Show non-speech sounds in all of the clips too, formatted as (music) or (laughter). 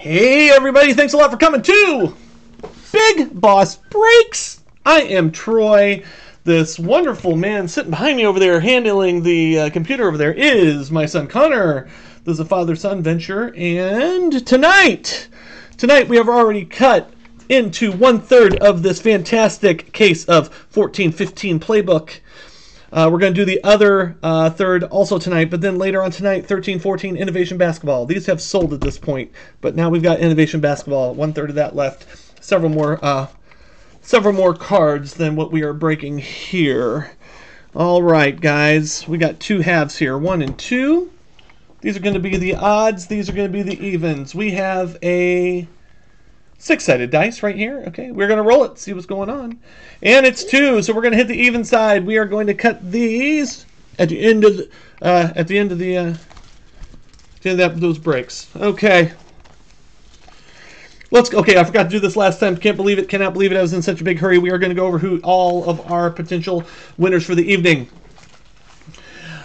Hey, everybody, thanks a lot for coming to Big Boss Breaks. I am Troy. This wonderful man sitting behind me over there, handling the uh, computer over there, is my son Connor. This is a father son venture. And tonight, tonight we have already cut into one third of this fantastic case of 1415 playbook. Uh, we're going to do the other uh, third also tonight, but then later on tonight, 13 14 Innovation Basketball. These have sold at this point, but now we've got Innovation Basketball, one third of that left. Several more, uh, several more cards than what we are breaking here. All right, guys, we got two halves here, one and two. These are going to be the odds. These are going to be the evens. We have a six-sided dice right here. Okay, we're going to roll it, see what's going on. And it's two, so we're going to hit the even side. We are going to cut these at the end of the, uh, at the end of the, uh, the end of that, those breaks. Okay. Let's go okay. I forgot to do this last time. Can't believe it. Cannot believe it. I was in such a big hurry. We are going to go over who all of our potential winners for the evening.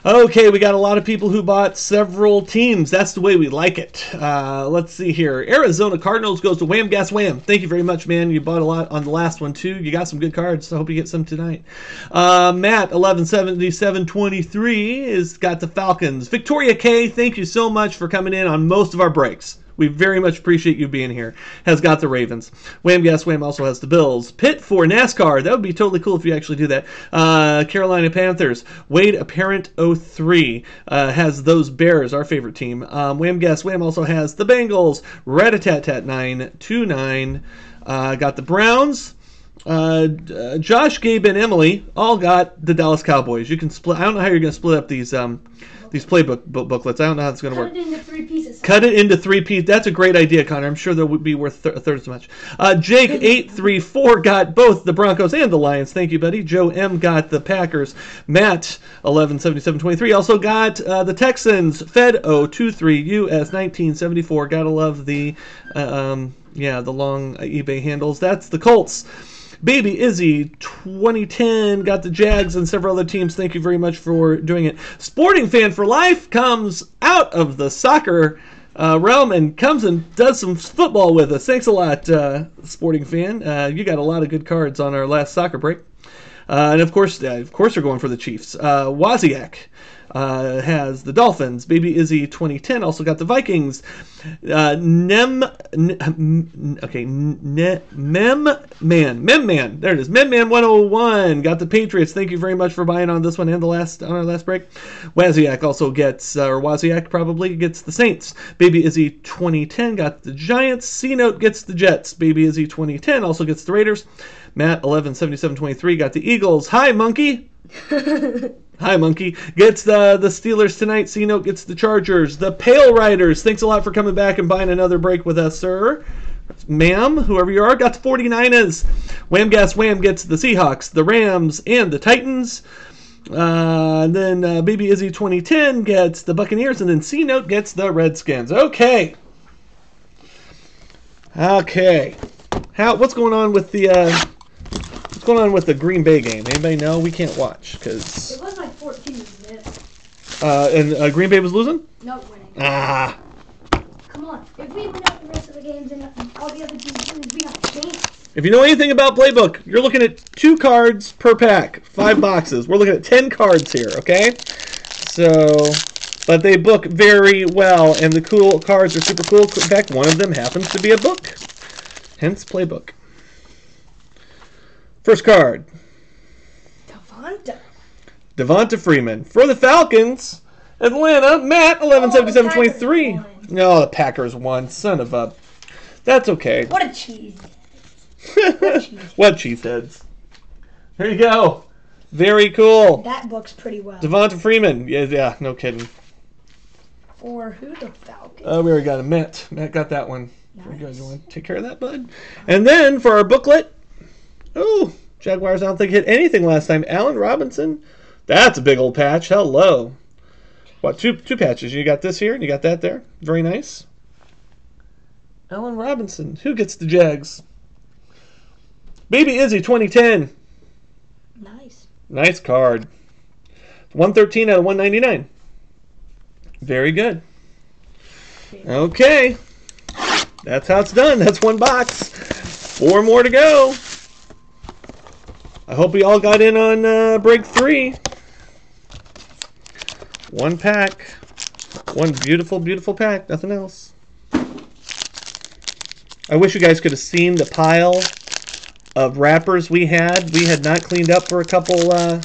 Okay, we got a lot of people who bought several teams. That's the way we like it. Uh, let's see here. Arizona Cardinals goes to Wham Gas Wham. Thank you very much, man. You bought a lot on the last one too. You got some good cards. I hope you get some tonight. Uh, Matt eleven seventy seven twenty three is got the Falcons. Victoria K. Thank you so much for coming in on most of our breaks. We very much appreciate you being here. Has got the Ravens. Wham Gas Wham also has the Bills. Pitt for NASCAR. That would be totally cool if you actually do that. Uh, Carolina Panthers. Wade Apparent 03 uh, has those Bears, our favorite team. Um, Wham Gas Wham also has the Bengals. Ratatat 929. Uh, got the Browns. Uh, uh, Josh, Gabe, and Emily all got the Dallas Cowboys. You can split. I don't know how you're going to split up these um, these playbook book, booklets. I don't know how it's going to work. Cut it into three pieces. Cut it into three pieces. That's a great idea, Connor. I'm sure they'll be worth th- a third as much. Uh, Jake eight three four got both the Broncos and the Lions. Thank you, buddy. Joe M got the Packers. Matt eleven seventy seven twenty three also got uh, the Texans. Fed 023 US nineteen seventy four. Gotta love the uh, um, yeah the long eBay handles. That's the Colts. Baby Izzy 2010 got the Jags and several other teams. Thank you very much for doing it. Sporting Fan for Life comes out of the soccer uh, realm and comes and does some football with us. Thanks a lot, uh, Sporting Fan. Uh, you got a lot of good cards on our last soccer break. Uh, and of course, of course, they're going for the Chiefs. Uh, Waziak uh, has the Dolphins. Baby Izzy 2010 also got the Vikings. Uh, Nem, n- okay, Mem Man, Mem Man, there it is. Mem Man 101 got the Patriots. Thank you very much for buying on this one and the last on our last break. Waziak also gets, uh, or Waziak probably gets the Saints. Baby Izzy 2010 got the Giants. C Note gets the Jets. Baby Izzy 2010 also gets the Raiders. Matt 117723 got the Eagles. Hi, Monkey. (laughs) Hi, Monkey. Gets the the Steelers tonight. C Note gets the Chargers. The Pale Riders. Thanks a lot for coming back and buying another break with us, sir. Ma'am, whoever you are, got the 49ers. Wham Gas Wham gets the Seahawks, the Rams, and the Titans. Uh, and then uh, Baby Izzy 2010 gets the Buccaneers, and then C Note gets the Redskins. Okay. Okay. How? What's going on with the? Uh, what's going on with the Green Bay game? Anybody know? We can't watch because. It was like 14 minutes. Uh, and uh, Green Bay was losing. No winning. Ah. Come on. If we win out the rest of the games and all the other teams win, we have a chance. If you know anything about Playbook, you're looking at two cards per pack, five boxes. We're looking at ten cards here, okay? So, but they book very well, and the cool cards are super cool. In fact, one of them happens to be a book, hence Playbook. First card, Devonta. Devonta Freeman for the Falcons. Atlanta, Matt, eleven seventy-seven twenty-three. Packers won. No, the Packers won. Son of a. That's okay. What a cheese. what (laughs) cheeseheads? There you go. Very cool. That books pretty well. Devonta Freeman. Yeah, yeah, no kidding. For who the Falcons? Uh, we already got a Matt. Matt got that one. Nice. You want to take care of that, bud? And then for our booklet, oh, Jaguars. I don't think hit anything last time. Allen Robinson. That's a big old patch. Hello. What two two patches? You got this here and you got that there. Very nice. Allen Robinson. Who gets the Jags? Baby Izzy 2010. nice. Nice card. 113 out of 199. Very good. Okay. That's how it's done. That's one box. Four more to go. I hope we all got in on uh, break three. One pack. One beautiful, beautiful pack. Nothing else. I wish you guys could have seen the pile of wrappers we had. We had not cleaned up for a couple uh,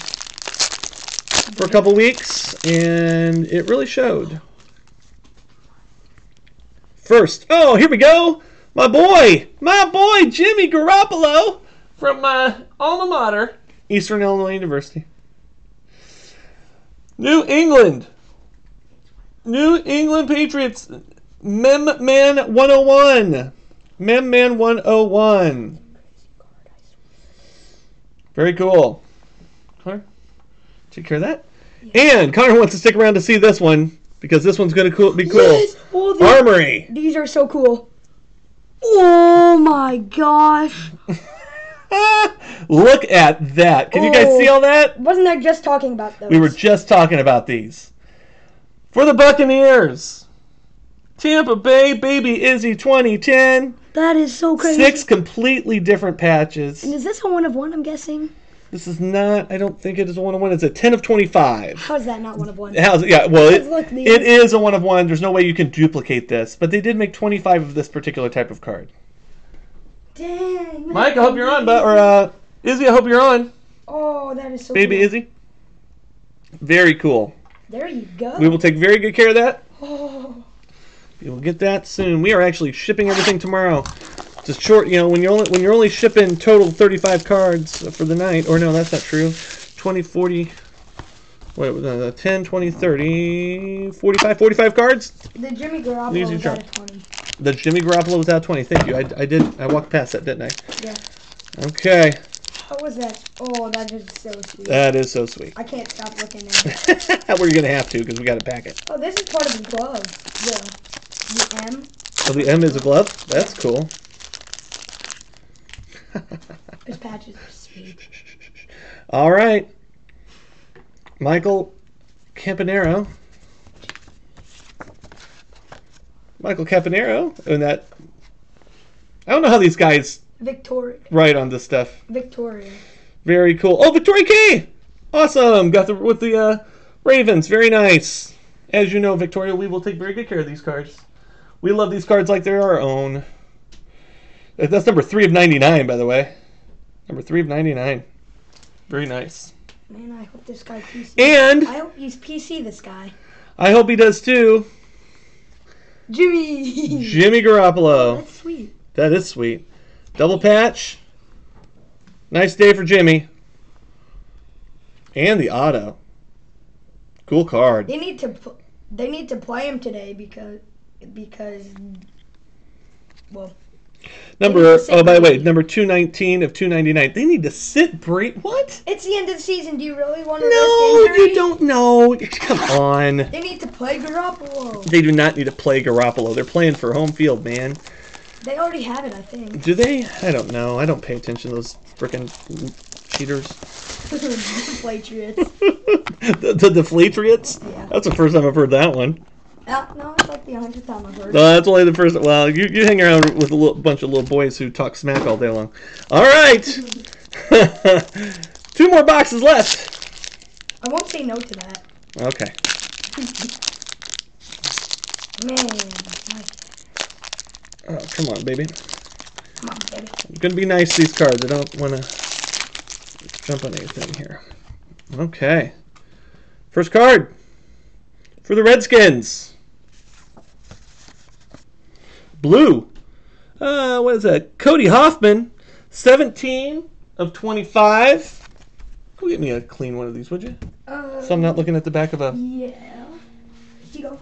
for a couple weeks, and it really showed. First, oh, here we go. My boy, my boy, Jimmy Garoppolo from my alma mater, Eastern Illinois University. New England. New England Patriots. Mem Man 101. Mem Man 101. Very cool. Connor, take care of that. And Connor wants to stick around to see this one because this one's going to cool, be cool. Yes! Oh, these, Armory. these are so cool. Oh my gosh. (laughs) (laughs) Look at that. Can you guys Oh. see all that? Wasn't I just talking about those? We were just talking about these. For the Buccaneers. Tampa Bay Baby Izzy 2010. That is so crazy. Six completely different patches. And is this a one of one, I'm guessing? This is not, I don't think it is a one of one. It's a 10 of 25. How is that not one of one? How's yeah, well, it, it is a one of one. There's no way you can duplicate this, but they did make 25 of this particular type of card. Dang. Mike, I hope you're on, but or uh, Izzy, I hope you're on. Oh, that is so Baby cool. Izzy. Very cool. There you go. We will take very good care of that. Oh, You will get that soon. We are actually shipping everything tomorrow. Just short, you know, when you're only when you're only shipping total 35 cards for the night, or no, that's not true. 20, 40, wait, uh, 10, 20, 30, 45, 45 cards. the Jimmy Garoppolo Easy was out of 20. The Jimmy Garoppolo was out 20. Thank you. I, I did. I walked past that, didn't I? Yeah. Okay, How was that? Oh, that is so sweet. that is so sweet. I can't stop looking at it. (laughs) We're gonna have to because we got to pack it. Oh, this is part of the glove. The, the M. So the M is a glove. That's cool. His patches are sweet. (laughs) All right. Michael Campanaro. Michael Campanaro And that. I don't know how these guys Victoria. write on this stuff. Victoria. Very cool. Oh, Victoria K! Awesome. Got the with the uh, Ravens. Very nice. As you know, Victoria, we will take very good care of these cards. We love these cards like they're our own. That's number three of 99, by the way. Number three of 99. Very nice. Man, I hope this guy PC. And I hope he's PC, this guy. I hope he does too. Jimmy. Jimmy Garoppolo. Oh, that's sweet. That is sweet. Double patch. Nice day for Jimmy. And the auto. Cool card. They need to. They need to play him today because because. Well, Number need to sit oh by the way, number two nineteen of two ninety nine. They need to sit Brady. What? it's the end of the season. Do you really want to No, you don't know. Come on. They need to play Garoppolo. They do not need to play Garoppolo. They're playing for home field, man. They already have it, I think. Do they? I don't know. I don't pay attention to those frickin' cheaters. (laughs) Patriots. (laughs) the, the Deflatriots? Yeah. That's the first time I've heard that one. Uh, no, it's like the hundredth time I've heard. No, that's only the first. Well, you, you hang around with a little, bunch of little boys who talk smack all day long. All right. (laughs) Two more boxes left. I won't say no to that. Okay. (laughs) Man, Oh, come on, baby. come on, baby. I'm gonna be nice these cards. I don't want to jump on anything here. Okay. First card for the Redskins. Blue. Uh, what is that? Cody Hoffman, 17 of 25. Go get me a clean one of these, would you? Uh, So I'm not looking at the back of a. Yeah. You go.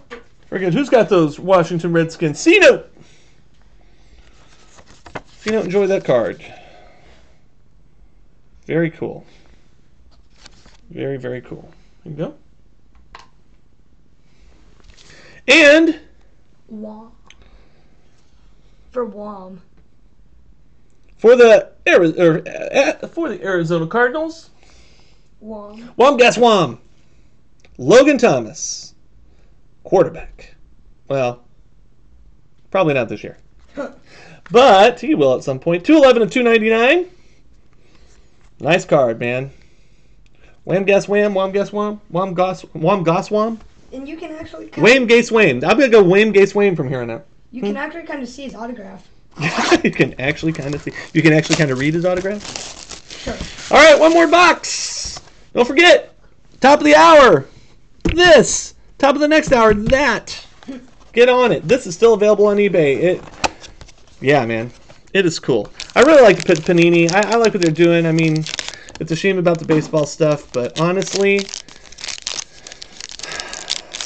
Very good. Who's got those Washington Redskins? C-Note! C-Note, enjoy that card. Very cool. Very, very cool. There you go. And Wom. For Wom. for the Ari- er, uh, for the Arizona Cardinals, Wom. Wom Gas Wom. Logan Thomas, quarterback. Well, probably not this year. (laughs) but he will at some point. 211 of 299. Nice card, man. Wham, gas, wham, wham, gas, wham, wham, goss, wham, goss, wham. And you can actually Wham, gaze, wham. I'm going to go wham, gaze, wham from here on out. Hmm? (laughs) you can actually kind of see his autograph. you can actually kind of see. You can actually kind of read his autograph. Sure. All right, one more box. Don't forget, top of the hour. This top of the next hour. That. (laughs) Get on it. This is still available on eBay. It. Yeah, man, it is cool. I really like Panini. I, I like what they're doing. I mean, it's a shame about the baseball stuff, but honestly,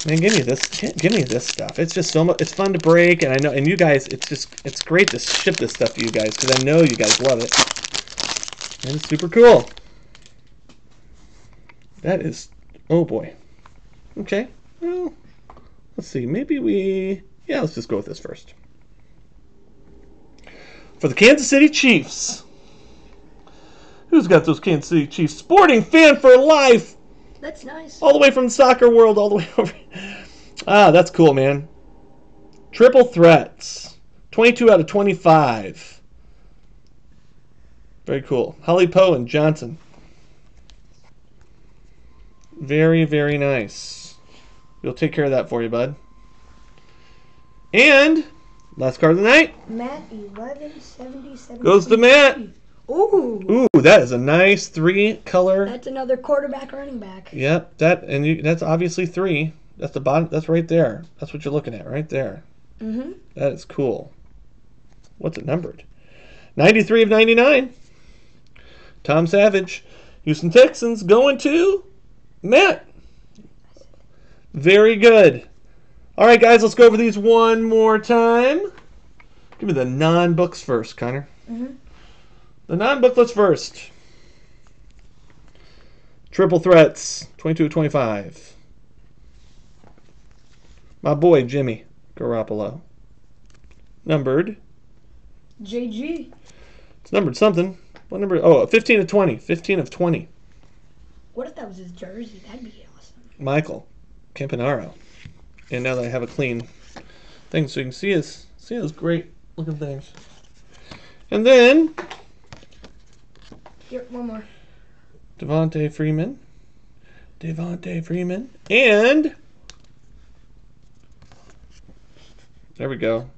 man, give me this. Give me this stuff. It's just so much. It's fun to break, and I know, and you guys, it's just, it's great to ship this stuff to you guys because I know you guys love it. And it's super cool. That is, oh boy. Okay, well, let's see. Maybe we, yeah, let's just go with this first. For the Kansas City Chiefs. Who's got those Kansas City Chiefs? Sporting fan for life! That's nice. All the way from the soccer world, all the way (laughs) over. Ah, that's cool, man. Triple threats. 22 out of 25. Very cool. Hali Poe and Johnson. Very, very nice. We'll take care of that for you, bud. And last card of the night Matt 1177. goes to Matt. Ooh. Ooh, that is a nice three color. That's another quarterback running back. Yep, that and you, that's obviously three. That's the bottom. That's right there. That's what you're looking at right there. Mm-hmm. That is cool. What's it numbered? 93 of 99. Tom Savage. Houston Texans going to Matt. Very good. All right, guys, let's go over these one more time. Give me the non books first, Connor. Mhm. The non booklets first. Triple threats, 22 of 25. My boy, Jimmy Garoppolo. Numbered. JG. It's numbered something. What number? Oh, 15 of 20. 15 of 20. What if that was his jersey? That'd be awesome. Michael Campanaro. And now that I have a clean thing, so you can see his see those great looking things. And then Here, one more. Devonta Freeman. Devonta Freeman. And there we go.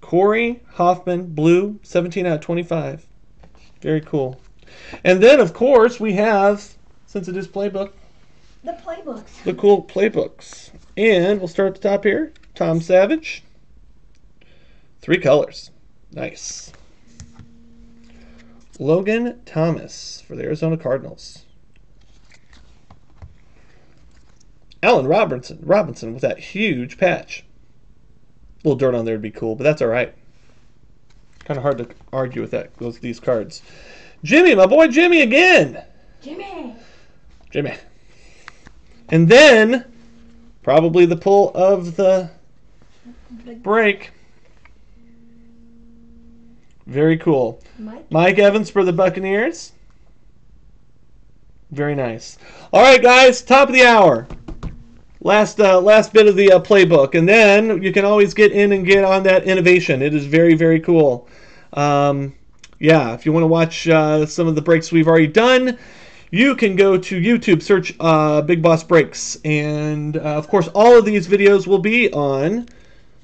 Corey Hoffman, blue, 17 out of 25. Very cool. And then, of course, we have, since it is playbook, The playbooks. the cool playbooks. And we'll start at the top here. Tom Savage. Three colors. Nice. Logan Thomas for the Arizona Cardinals. Allen Robinson. Robinson with that huge patch. A little dirt on there would be cool, but that's all right. Kind of hard to argue with that. Those these cards. Jimmy, my boy Jimmy again. Jimmy. Jimmy. And then, probably the pull of the break. Very cool. Mike. Mike Evans for the Buccaneers. Very nice. All right, guys, top of the hour. Last uh, last bit of the uh, playbook, and then you can always get in and get on that innovation. It is very very cool. Um, yeah, if you want to watch uh, some of the breaks we've already done, you can go to YouTube, search uh, Big Boss Breaks, and uh, of course, all of these videos will be on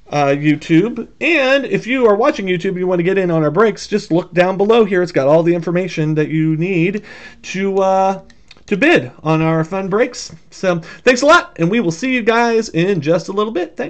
uh, YouTube. And if you are watching YouTube you want to get in on our breaks, just look down below here. It's got all the information that you need to uh, to bid on our fun breaks. So thanks a lot, and we will see you guys in just a little bit. Thanks.